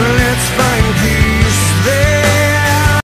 Let's find